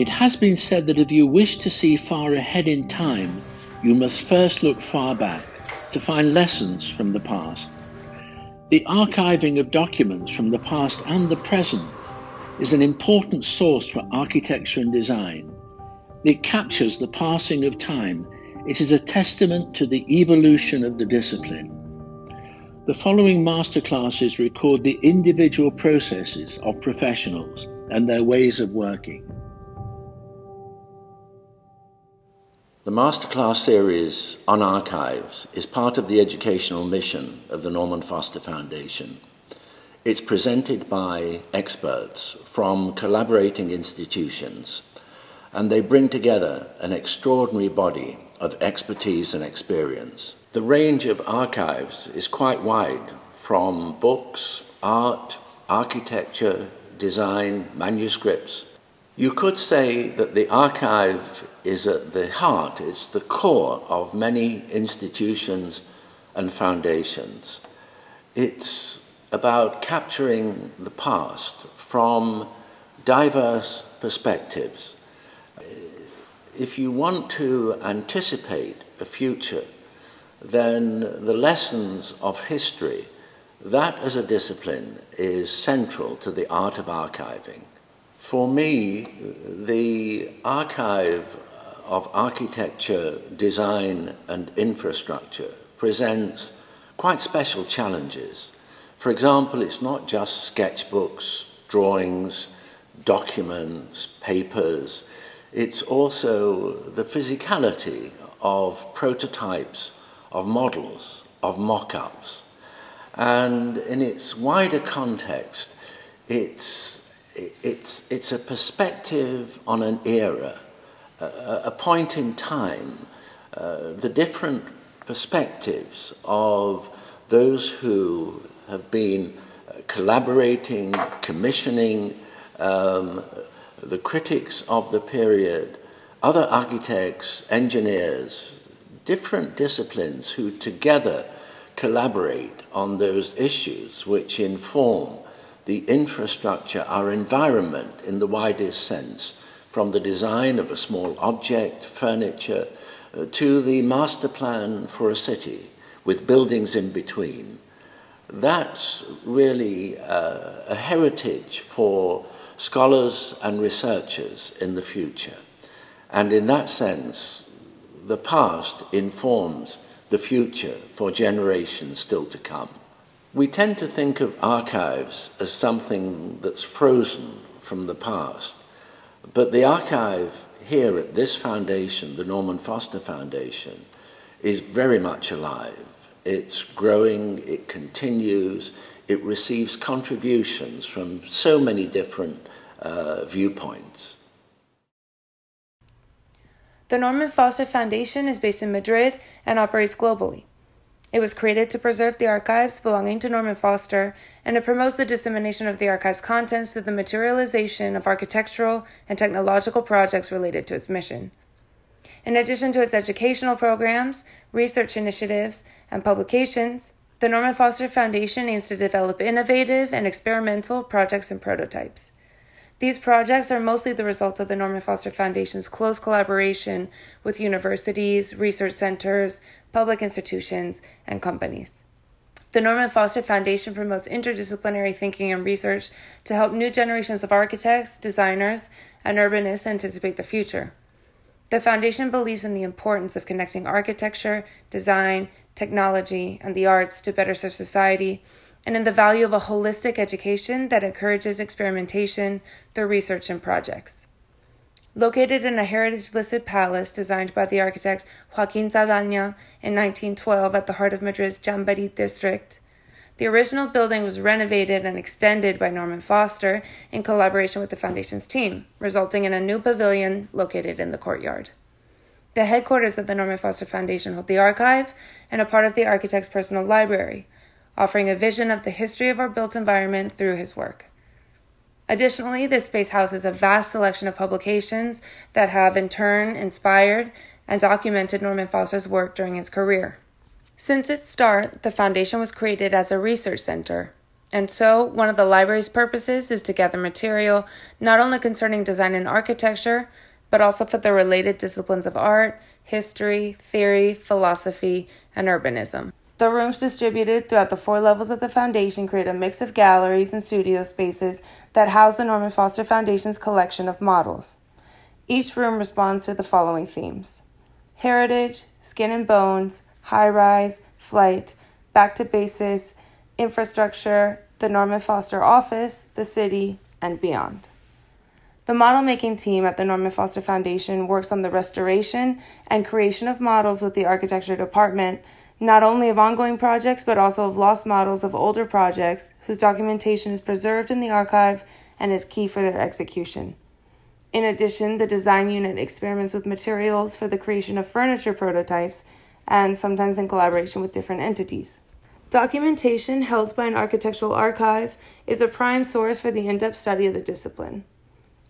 It has been said that if you wish to see far ahead in time, you must first look far back to find lessons from the past. The archiving of documents from the past and the present is an important source for architecture and design. It captures the passing of time. It is a testament to the evolution of the discipline. The following masterclasses record the individual processes of professionals and their ways of working. The Masterclass series on archives is part of the educational mission of the Norman Foster Foundation. It's presented by experts from collaborating institutions, and they bring together an extraordinary body of expertise and experience. The range of archives is quite wide, from books, art, architecture, design, manuscripts. You could say that the archive is at the heart, it's the core of many institutions and foundations. It's about capturing the past from diverse perspectives. If you want to anticipate a future, then the lessons of history, that as a discipline is central to the art of archiving. For me, the archive of architecture, design, and infrastructure presents quite special challenges. For example, it's not just sketchbooks, drawings, documents, papers. It's also the physicality of prototypes, of models, of mock-ups. And in its wider context, it's, it's, it's a perspective on an era a point in time, uh, the different perspectives of those who have been uh, collaborating, commissioning, um, the critics of the period, other architects, engineers, different disciplines who together collaborate on those issues which inform the infrastructure, our environment in the widest sense, from the design of a small object, furniture, uh, to the master plan for a city with buildings in between. That's really uh, a heritage for scholars and researchers in the future. And in that sense, the past informs the future for generations still to come. We tend to think of archives as something that's frozen from the past. But the archive here at this foundation, the Norman Foster Foundation, is very much alive. It's growing, it continues, it receives contributions from so many different uh, viewpoints. The Norman Foster Foundation is based in Madrid and operates globally. It was created to preserve the archives belonging to Norman Foster and it promotes the dissemination of the archive's contents through the materialization of architectural and technological projects related to its mission. In addition to its educational programs, research initiatives, and publications, the Norman Foster Foundation aims to develop innovative and experimental projects and prototypes. These projects are mostly the result of the Norman Foster Foundation's close collaboration with universities, research centers, public institutions, and companies. The Norman Foster Foundation promotes interdisciplinary thinking and research to help new generations of architects, designers, and urbanists anticipate the future. The foundation believes in the importance of connecting architecture, design, technology, and the arts to better serve society and in the value of a holistic education that encourages experimentation through research and projects. Located in a heritage listed palace designed by the architect Joaquin Saldaña in 1912 at the heart of Madrid's Chamberí district, the original building was renovated and extended by Norman Foster in collaboration with the Foundation's team, resulting in a new pavilion located in the courtyard. The headquarters of the Norman Foster Foundation hold the archive and a part of the architect's personal library, offering a vision of the history of our built environment through his work. Additionally, this space houses a vast selection of publications that have in turn inspired and documented Norman Foster's work during his career. Since its start, the foundation was created as a research center. And so, one of the library's purposes is to gather material not only concerning design and architecture, but also for the related disciplines of art, history, theory, philosophy, and urbanism. The rooms distributed throughout the four levels of the foundation create a mix of galleries and studio spaces that house the Norman Foster Foundation's collection of models. Each room responds to the following themes heritage, skin and bones, high rise, flight, back to basis, infrastructure, the Norman Foster office, the city, and beyond. The model making team at the Norman Foster Foundation works on the restoration and creation of models with the architecture department, not only of ongoing projects, but also of lost models of older projects whose documentation is preserved in the archive and is key for their execution. In addition, the design unit experiments with materials for the creation of furniture prototypes and sometimes in collaboration with different entities. Documentation held by an architectural archive is a prime source for the in depth study of the discipline.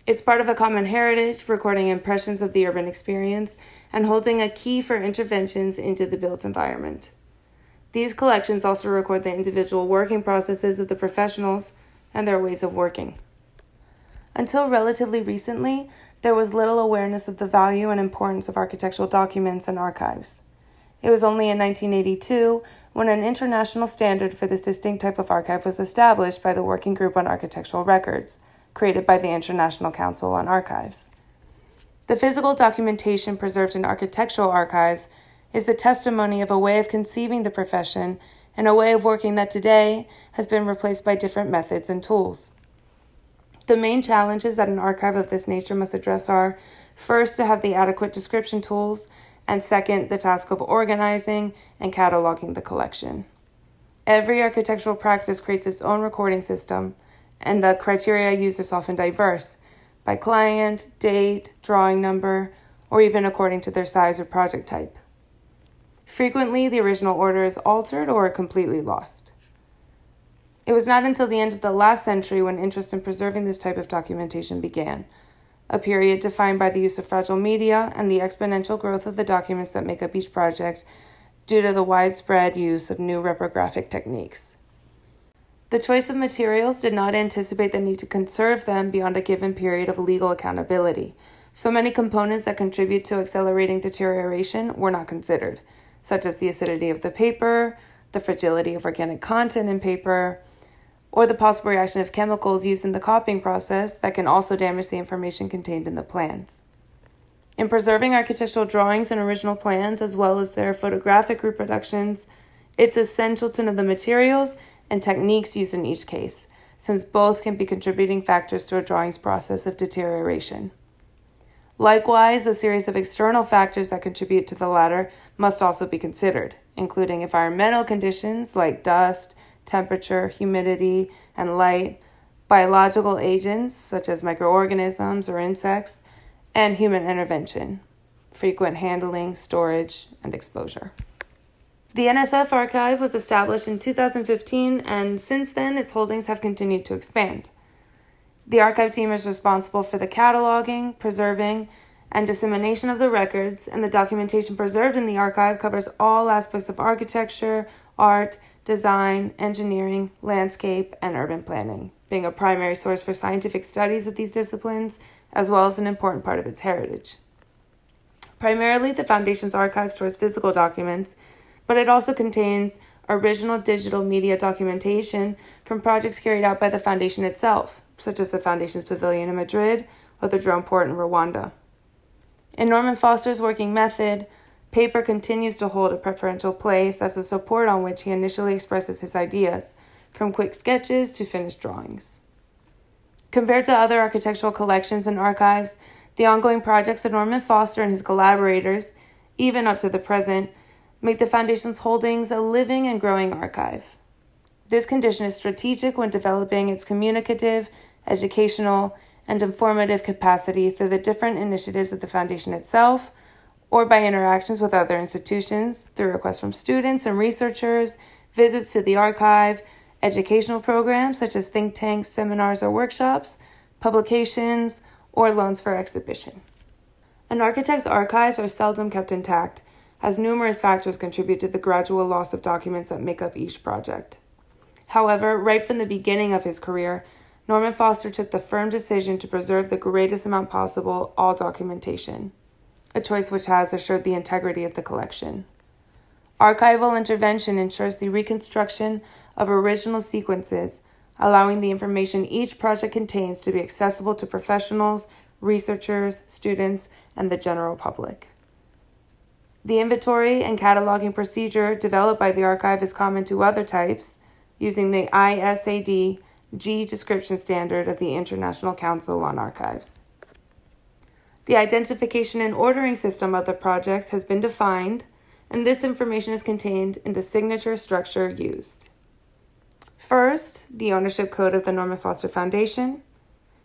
It's part of a common heritage, recording impressions of the urban experience and holding a key for interventions into the built environment. These collections also record the individual working processes of the professionals and their ways of working. Until relatively recently, there was little awareness of the value and importance of architectural documents and archives. It was only in 1982 when an international standard for this distinct type of archive was established by the Working Group on Architectural Records, created by the International Council on Archives. The physical documentation preserved in architectural archives is the testimony of a way of conceiving the profession and a way of working that today has been replaced by different methods and tools. The main challenges that an archive of this nature must address are first, to have the adequate description tools, and second, the task of organizing and cataloging the collection. Every architectural practice creates its own recording system, and the criteria used is often diverse by client, date, drawing number, or even according to their size or project type. Frequently, the original order is altered or completely lost. It was not until the end of the last century when interest in preserving this type of documentation began, a period defined by the use of fragile media and the exponential growth of the documents that make up each project due to the widespread use of new reprographic techniques. The choice of materials did not anticipate the need to conserve them beyond a given period of legal accountability. So many components that contribute to accelerating deterioration were not considered, such as the acidity of the paper, the fragility of organic content in paper, or the possible reaction of chemicals used in the copying process that can also damage the information contained in the plans. In preserving architectural drawings and original plans, as well as their photographic reproductions, it's essential to know the materials and techniques used in each case, since both can be contributing factors to a drawing's process of deterioration. Likewise, a series of external factors that contribute to the latter must also be considered, including environmental conditions like dust, temperature, humidity, and light, biological agents such as microorganisms or insects, and human intervention, frequent handling, storage, and exposure. The NFF archive was established in 2015, and since then, its holdings have continued to expand. The archive team is responsible for the cataloging, preserving, and dissemination of the records, and the documentation preserved in the archive covers all aspects of architecture, art, design, engineering, landscape, and urban planning, being a primary source for scientific studies of these disciplines, as well as an important part of its heritage. Primarily, the Foundation's archive stores physical documents, but it also contains original digital media documentation from projects carried out by the Foundation itself, such as the Foundation's Pavilion in Madrid or the drone port in Rwanda. In Norman Foster's working method, Paper continues to hold a preferential place as a support on which he initially expresses his ideas, from quick sketches to finished drawings. Compared to other architectural collections and archives, the ongoing projects of Norman Foster and his collaborators, even up to the present, make the Foundation's holdings a living and growing archive. This condition is strategic when developing its communicative, educational, and informative capacity through the different initiatives of the Foundation itself or by interactions with other institutions through requests from students and researchers, visits to the archive, educational programs such as think tanks, seminars, or workshops, publications, or loans for exhibition. An architect's archives are seldom kept intact, as numerous factors contribute to the gradual loss of documents that make up each project. However, right from the beginning of his career, Norman Foster took the firm decision to preserve the greatest amount possible all documentation, a choice which has assured the integrity of the collection. Archival intervention ensures the reconstruction of original sequences, allowing the information each project contains to be accessible to professionals, researchers, students, and the general public. The inventory and cataloging procedure developed by the archive is common to other types, using the ISAD G description standard of the International Council on Archives. The identification and ordering system of the projects has been defined, and this information is contained in the signature structure used. First, the ownership code of the Norman Foster Foundation.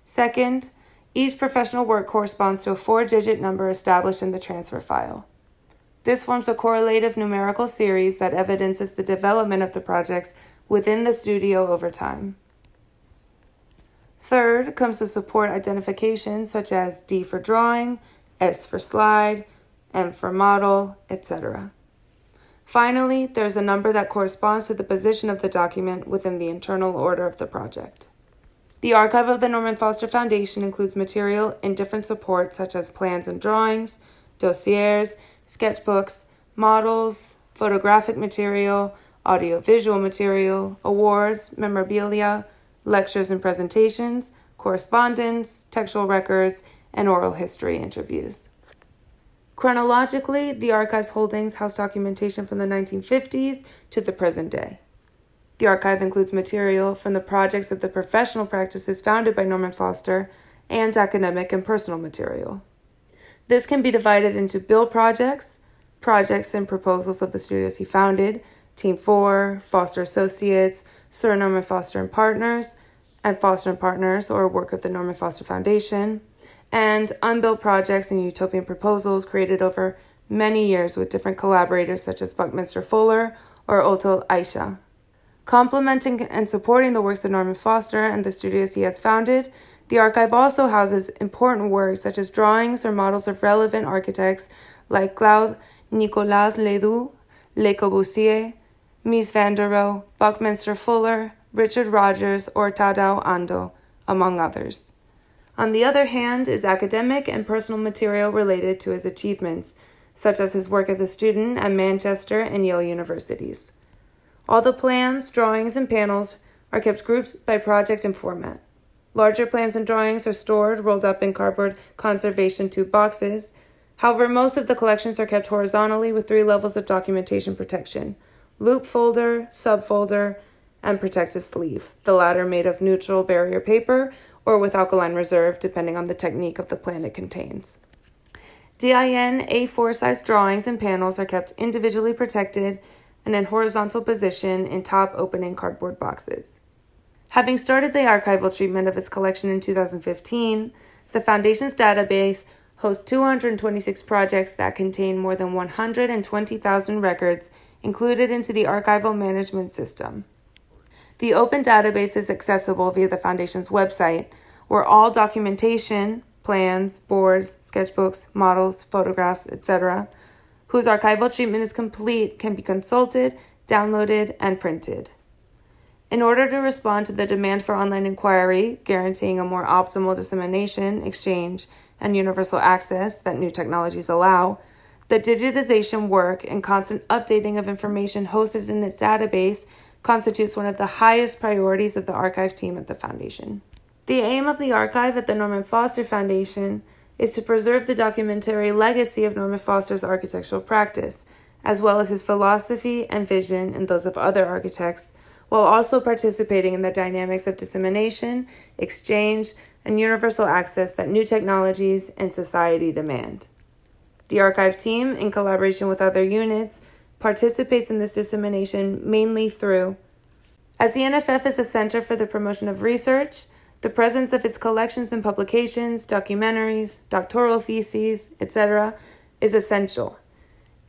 Second, each professional work corresponds to a four digit number established in the transfer file. This forms a correlative numerical series that evidences the development of the projects within the studio over time. Third comes the support identification, such as D for drawing, S for slide, M for model, etc. Finally, there's a number that corresponds to the position of the document within the internal order of the project. The archive of the Norman Foster Foundation includes material in different supports such as plans and drawings, dossiers, sketchbooks, models, photographic material, audiovisual material, awards, memorabilia, lectures and presentations, correspondence, textual records, and oral history interviews. Chronologically, the archive's holdings house documentation from the 1950s to the present day. The archive includes material from the projects of the professional practices founded by Norman Foster and academic and personal material. This can be divided into bill projects, projects and proposals of the studios he founded, Team 4, Foster Associates, Sir Norman Foster and Partners, and Foster and Partners, or work of the Norman Foster Foundation, and unbuilt projects and utopian proposals created over many years with different collaborators such as Buckminster Fuller or Otl Aicher. Complementing and supporting the works of Norman Foster and the studios he has founded, the archive also houses important works such as drawings or models of relevant architects like Claude Nicolas Ledoux, Le Corbusier, Mies van der Rohe, Buckminster Fuller, Richard Rogers, or Tadao Ando, among others. On the other hand, is academic and personal material related to his achievements, such as his work as a student at Manchester and Yale universities. All the plans, drawings, and panels are kept grouped by project and format. Larger plans and drawings are stored rolled up in cardboard conservation tube boxes. However, most of the collections are kept horizontally with three levels of documentation protection loop folder, subfolder, and protective sleeve, the latter made of neutral barrier paper or with alkaline reserve, depending on the technique of the plan it contains. DIN A4 size drawings and panels are kept individually protected and in horizontal position in top opening cardboard boxes. Having started the archival treatment of its collection in 2015, the Foundation's database hosts 226 projects that contain more than 120,000 records included into the archival management system. The open database is accessible via the Foundation's website, where all documentation, plans, boards, sketchbooks, models, photographs, etc., whose archival treatment is complete, can be consulted, downloaded, and printed. In order to respond to the demand for online inquiry, guaranteeing a more optimal dissemination, exchange, and universal access that new technologies allow, the digitization work and constant updating of information hosted in its database constitutes one of the highest priorities of the archive team at the Foundation. The aim of the archive at the Norman Foster Foundation is to preserve the documentary legacy of Norman Foster's architectural practice, as well as his philosophy and vision and those of other architects, while also participating in the dynamics of dissemination, exchange, and universal access that new technologies and society demand. The archive team, in collaboration with other units, participates in this dissemination mainly through as the NFF is a center for the promotion of research, the presence of its collections and publications, documentaries, doctoral theses, etc., is essential.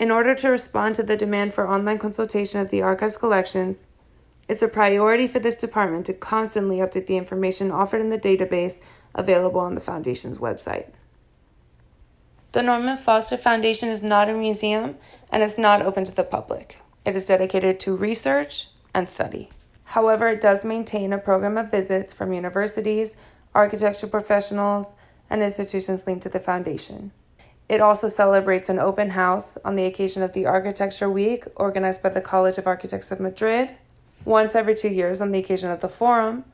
In order to respond to the demand for online consultation of the archive's collections, it's a priority for this department to constantly update the information offered in the database available on the Foundation's website. The Norman Foster Foundation is not a museum and is not open to the public. It is dedicated to research and study. However, it does maintain a program of visits from universities, architecture professionals, and institutions linked to the foundation. It also celebrates an open house on the occasion of the Architecture Week, organized by the College of Architects of Madrid, once every two years on the occasion of the Forum,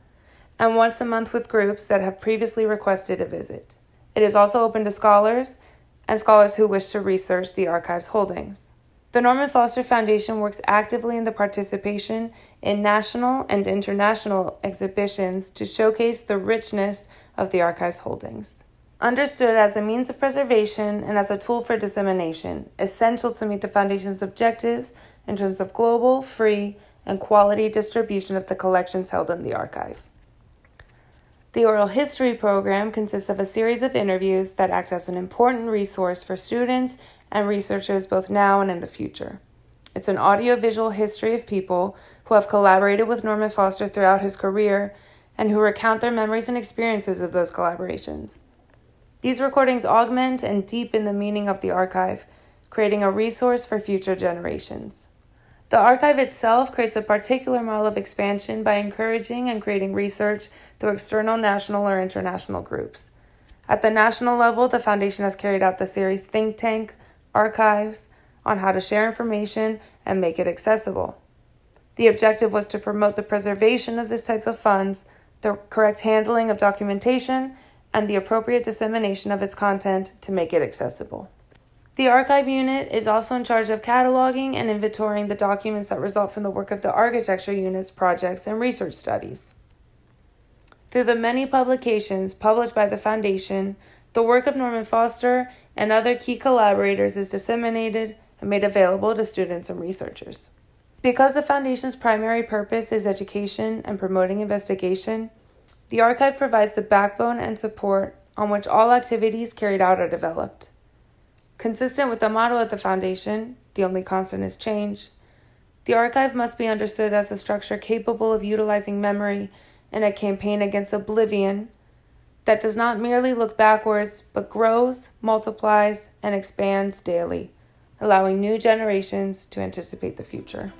and once a month with groups that have previously requested a visit. It is also open to scholars and scholars who wish to research the archive's holdings. The Norman Foster Foundation works actively in the participation in national and international exhibitions to showcase the richness of the archive's holdings. Understood as a means of preservation and as a tool for dissemination, essential to meet the Foundation's objectives in terms of global, free, and quality distribution of the collections held in the archive. The oral history program consists of a series of interviews that act as an important resource for students and researchers both now and in the future. It's an audiovisual history of people who have collaborated with Norman Foster throughout his career and who recount their memories and experiences of those collaborations. These recordings augment and deepen the meaning of the archive, creating a resource for future generations. The archive itself creates a particular model of expansion by encouraging and creating research through external national or international groups. At the national level, the Foundation has carried out the series Think Tank Archives on how to share information and make it accessible. The objective was to promote the preservation of this type of funds, the correct handling of documentation, and the appropriate dissemination of its content to make it accessible. The archive unit is also in charge of cataloging and inventorying the documents that result from the work of the architecture unit's projects and research studies. Through the many publications published by the Foundation, the work of Norman Foster and other key collaborators is disseminated and made available to students and researchers. Because the Foundation's primary purpose is education and promoting investigation, the archive provides the backbone and support on which all activities carried out are developed. Consistent with the motto of the Foundation, the only constant is change, the archive must be understood as a structure capable of utilizing memory in a campaign against oblivion that does not merely look backwards but grows, multiplies, and expands daily, allowing new generations to anticipate the future.